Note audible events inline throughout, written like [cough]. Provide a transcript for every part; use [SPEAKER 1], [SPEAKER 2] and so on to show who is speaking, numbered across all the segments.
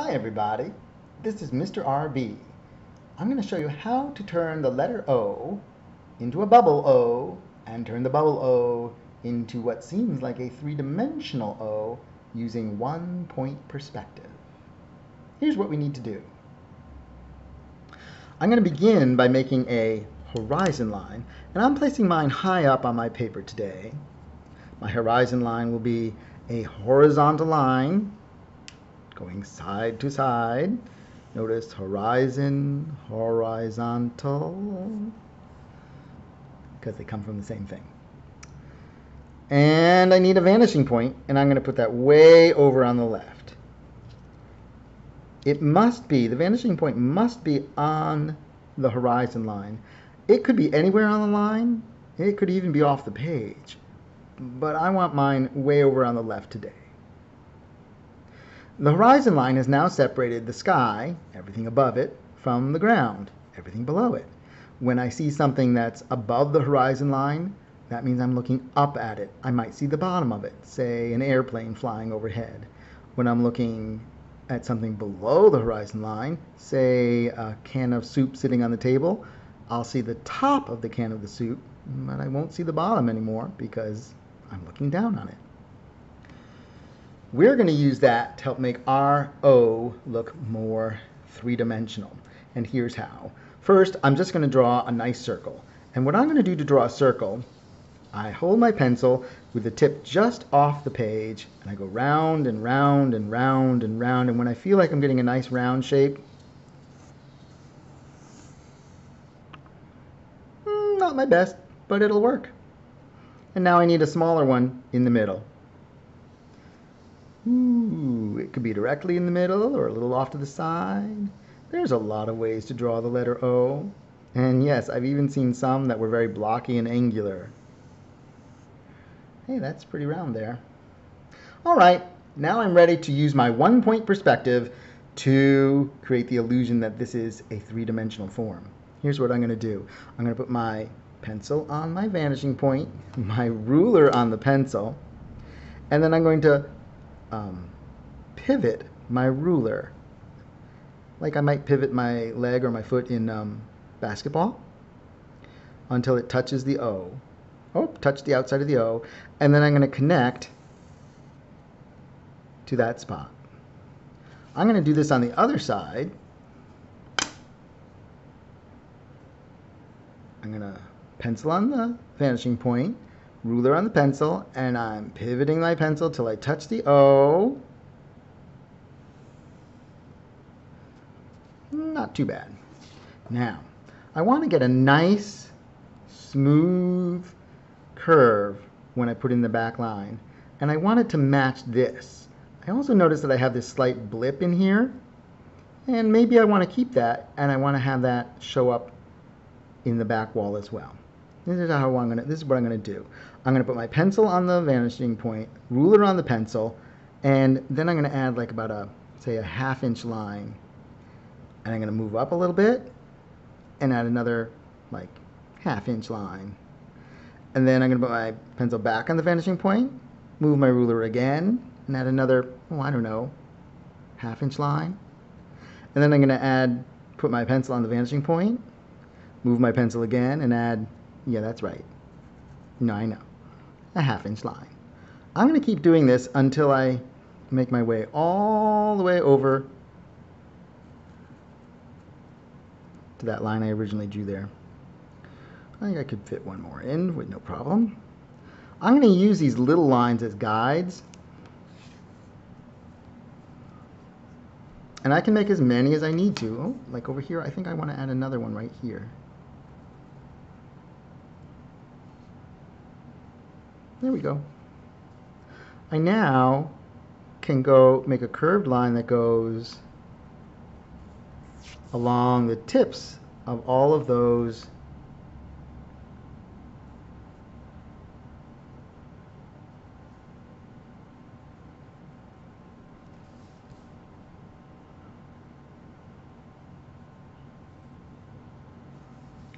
[SPEAKER 1] Hi everybody, this is Mr. RB. I'm going to show you how to turn the letter O into a bubble O and turn the bubble O into what seems like a three-dimensional O using one point perspective. Here's what we need to do. I'm going to begin by making a horizon line and I'm placing mine high up on my paper today. My horizon line will be a horizontal line going side to side. Notice horizon, horizontal, because they come from the same thing. And I need a vanishing point, and I'm going to put that way over on the left. It must be, the vanishing point must be on the horizon line. It could be anywhere on the line. It could even be off the page. But I want mine way over on the left today. The horizon line has now separated the sky, everything above it, from the ground, everything below it. When I see something that's above the horizon line, that means I'm looking up at it. I might see the bottom of it, say an airplane flying overhead. When I'm looking at something below the horizon line, say a can of soup sitting on the table, I'll see the top of the can of the soup, but I won't see the bottom anymore because I'm looking down on it. We're going to use that to help make our O look more three-dimensional. And here's how. First, I'm just going to draw a nice circle. And what I'm going to do to draw a circle, I hold my pencil with the tip just off the page, and I go round and round and round and round. And when I feel like I'm getting a nice round shape, hmm, not my best, but it'll work. And now I need a smaller one in the middle. Ooh, it could be directly in the middle or a little off to the side. There's a lot of ways to draw the letter O. And yes, I've even seen some that were very blocky and angular. Hey, that's pretty round there. All right, now I'm ready to use my one-point perspective to create the illusion that this is a three-dimensional form. Here's what I'm going to do. I'm going to put my pencil on my vanishing point, [laughs] my ruler on the pencil, and then I'm going to um, pivot my ruler like I might pivot my leg or my foot in um, basketball until it touches the O. Oh, touch the outside of the O. And then I'm going to connect to that spot. I'm going to do this on the other side. I'm going to pencil on the vanishing point ruler on the pencil, and I'm pivoting my pencil till I touch the O. Not too bad. Now, I want to get a nice, smooth curve when I put in the back line, and I want it to match this. I also notice that I have this slight blip in here, and maybe I want to keep that, and I want to have that show up in the back wall as well. This is how I'm gonna. This is what I'm gonna do. I'm gonna put my pencil on the vanishing point, ruler on the pencil, and then I'm gonna add like about a say a half inch line, and I'm gonna move up a little bit, and add another like half inch line, and then I'm gonna put my pencil back on the vanishing point, move my ruler again, and add another oh I don't know half inch line, and then I'm gonna add put my pencil on the vanishing point, move my pencil again, and add yeah, that's right. No, I know. A half inch line. I'm going to keep doing this until I make my way all the way over to that line I originally drew there. I think I could fit one more in with no problem. I'm going to use these little lines as guides. And I can make as many as I need to. Oh, like over here, I think I want to add another one right here. There we go. I now can go make a curved line that goes along the tips of all of those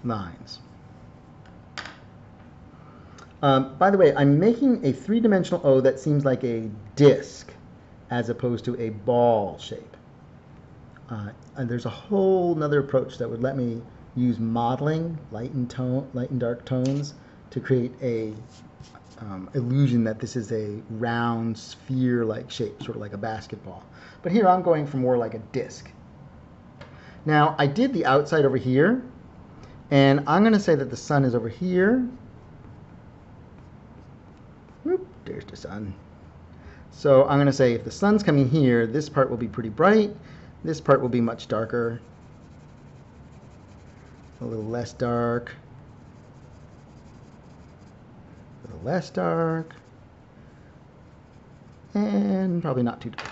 [SPEAKER 1] lines. Um, by the way, I'm making a three-dimensional O that seems like a disc as opposed to a ball shape. Uh, and there's a whole another approach that would let me use modeling, light and tone, light and dark tones, to create a um, illusion that this is a round sphere-like shape, sort of like a basketball. But here I'm going for more like a disc. Now I did the outside over here, and I'm going to say that the sun is over here. There's the sun. So I'm going to say if the sun's coming here, this part will be pretty bright, this part will be much darker, a little less dark, a little less dark, and probably not too dark.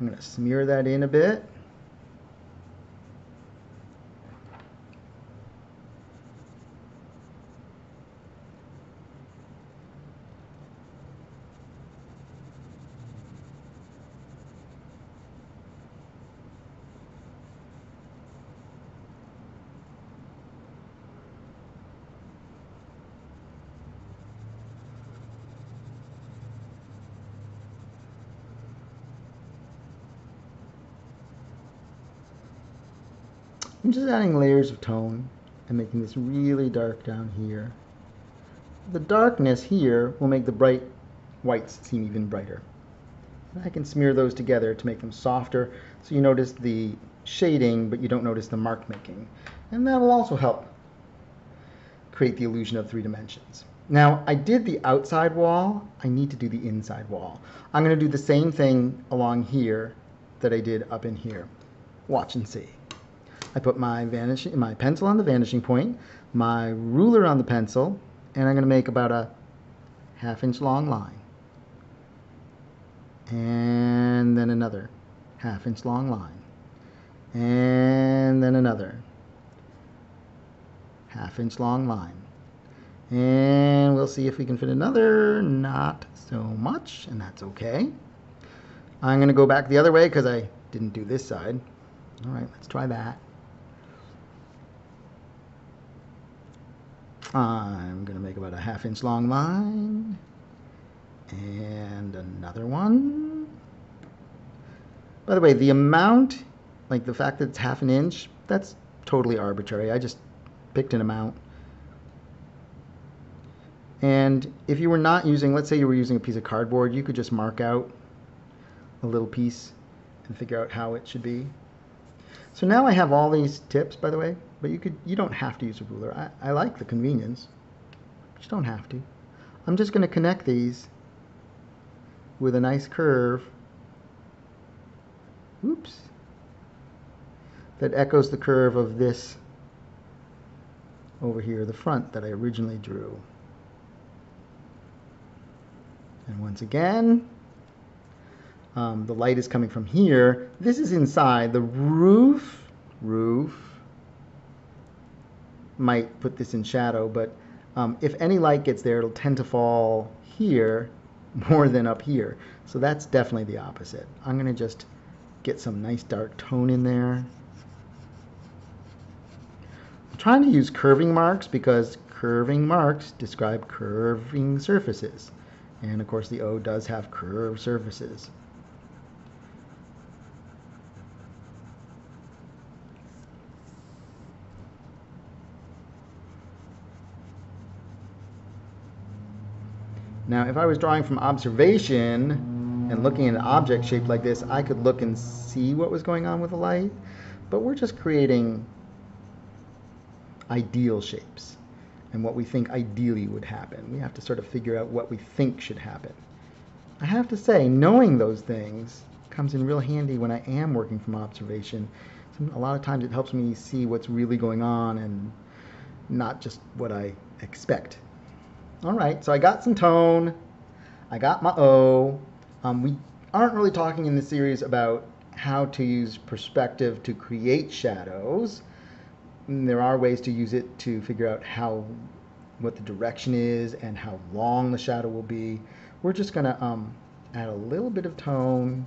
[SPEAKER 1] I'm going to smear that in a bit. I'm just adding layers of tone and making this really dark down here. The darkness here will make the bright whites seem even brighter. And I can smear those together to make them softer so you notice the shading but you don't notice the mark making. And that will also help create the illusion of three dimensions. Now I did the outside wall, I need to do the inside wall. I'm going to do the same thing along here that I did up in here. Watch and see. I put my vanishing, my pencil on the vanishing point, my ruler on the pencil, and I'm going to make about a half inch long line. And then another half inch long line. And then another half inch long line. And we'll see if we can fit another, not so much, and that's okay. I'm going to go back the other way because I didn't do this side. All right, let's try that. I'm going to make about a half inch long line and another one. By the way, the amount, like the fact that it's half an inch, that's totally arbitrary. I just picked an amount. And if you were not using, let's say you were using a piece of cardboard, you could just mark out a little piece and figure out how it should be. So now I have all these tips, by the way, but you could you don't have to use a ruler. I, I like the convenience, but you don't have to. I'm just going to connect these with a nice curve. Oops. That echoes the curve of this over here, the front that I originally drew. And once again, um, the light is coming from here. This is inside. The roof, roof, might put this in shadow, but um, if any light gets there, it'll tend to fall here [laughs] more than up here. So that's definitely the opposite. I'm going to just get some nice dark tone in there. I'm trying to use curving marks because curving marks describe curving surfaces. And of course the O does have curved surfaces. Now, if I was drawing from observation and looking at an object shaped like this, I could look and see what was going on with the light. But we're just creating ideal shapes and what we think ideally would happen. We have to sort of figure out what we think should happen. I have to say, knowing those things comes in real handy when I am working from observation. A lot of times it helps me see what's really going on and not just what I expect. All right, so I got some tone. I got my O. Um, we aren't really talking in this series about how to use perspective to create shadows. And there are ways to use it to figure out how what the direction is and how long the shadow will be. We're just going to um, add a little bit of tone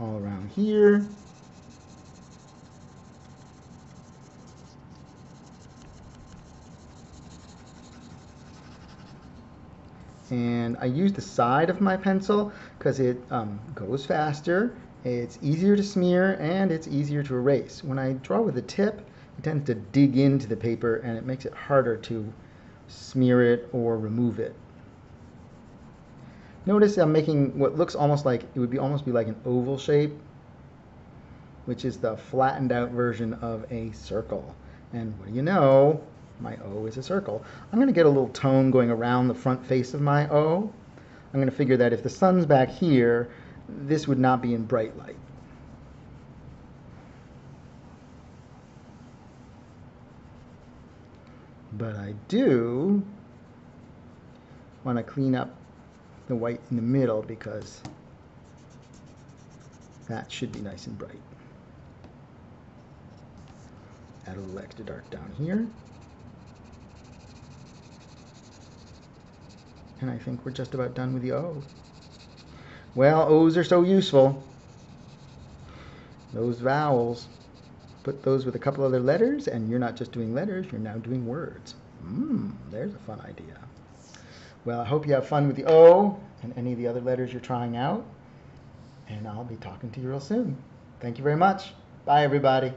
[SPEAKER 1] all around here. And I use the side of my pencil because it um, goes faster, it's easier to smear, and it's easier to erase. When I draw with the tip, it tends to dig into the paper and it makes it harder to smear it or remove it. Notice I'm making what looks almost like, it would be almost be like an oval shape, which is the flattened out version of a circle. And what do you know? My O is a circle. I'm going to get a little tone going around the front face of my O. I'm going to figure that if the sun's back here, this would not be in bright light. But I do want to clean up the white in the middle because that should be nice and bright. Add a little extra dark down here. And I think we're just about done with the O. Well, O's are so useful. Those vowels. Put those with a couple other letters, and you're not just doing letters, you're now doing words. Mmm, there's a fun idea. Well, I hope you have fun with the O and any of the other letters you're trying out. And I'll be talking to you real soon. Thank you very much. Bye, everybody.